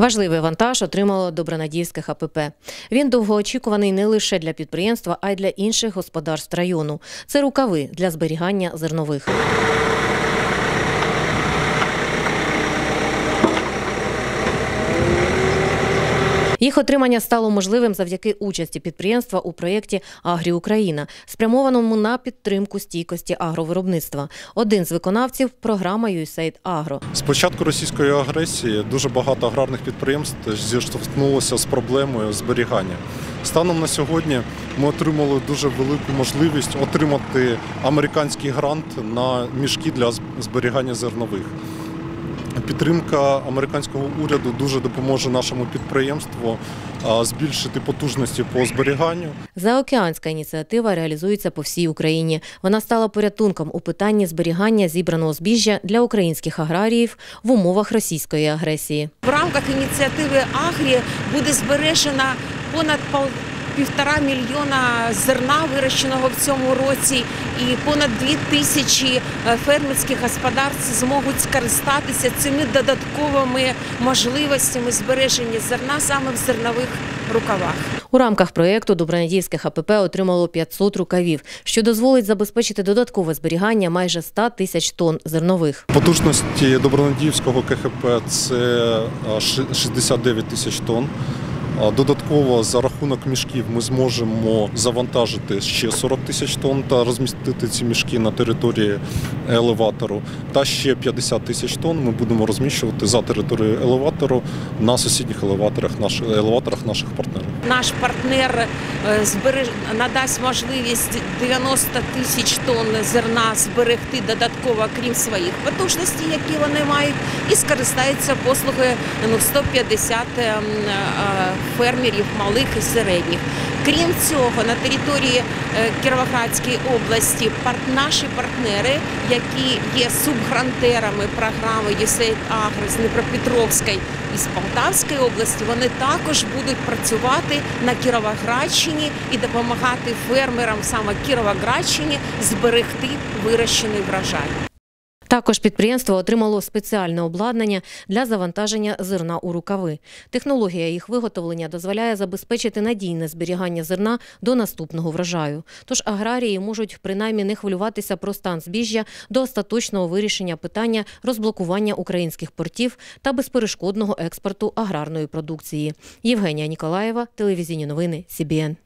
Важливий вантаж отримало добронадійське ХПП. Він довгоочікуваний не лише для підприємства, а й для інших господарств району. Це рукави для зберігання зернових. Їх отримання стало можливим завдяки участі підприємства у проєкті Агрі Україна, спрямованому на підтримку стійкості агровиробництва. Один з виконавців програма USAID Агро. З початку російської агресії дуже багато аграрних підприємств зіштовхнулося з проблемою зберігання. Станом на сьогодні ми отримали дуже велику можливість отримати американський грант на мішки для зберігання зернових. Підтримка американського уряду дуже допоможе нашому підприємству збільшити потужності по зберіганню. Заокеанська ініціатива реалізується по всій Україні. Вона стала порятунком у питанні зберігання зібраного збіжжя для українських аграріїв в умовах російської агресії. В рамках ініціативи Агрі буде збережена понад півтора мільйона зерна, вирощеного в цьому році, і понад дві тисячі е, фермерських господарств зможуть скористатися цими додатковими можливостями збереження зерна саме в зернових рукавах. У рамках проєкту Добронадіївське ХПП отримало 500 рукавів, що дозволить забезпечити додаткове зберігання майже 100 тисяч тонн зернових. Потужності Добронадіївського КХП це 69 тисяч тонн. Додатково за рахунок мішків ми зможемо завантажити ще 40 тисяч тонн та розмістити ці мішки на території елеватору. Та ще 50 тисяч тонн ми будемо розміщувати за територією елеватору на сусідніх елеваторах наших елеваторах наших партнерів. Наш партнер е, збереж... надасть можливість 90 тисяч тонн зерна зберегти додатково, крім своїх потужностей, які вони мають, і скористається послугою ну, 150 ем, е, фермерів малих і середніх. Крім цього, на території е, Кіровоградської області наші партнери, які є субгрантерами програми USAID Agri з Дніпропетровської і з Полтавської області, вони також будуть працювати на Кіровоградщині і допомагати фермерам саме Кіровоградщині зберегти вирощений врожай. Також підприємство отримало спеціальне обладнання для завантаження зерна у рукави. Технологія їх виготовлення дозволяє забезпечити надійне зберігання зерна до наступного врожаю. Тож аграрії можуть принаймні не хвилюватися про стан збіжжя до остаточного вирішення питання розблокування українських портів та безперешкодного експорту аграрної продукції. Євгенія Ніколаєва, телевізійні новини СІБІН.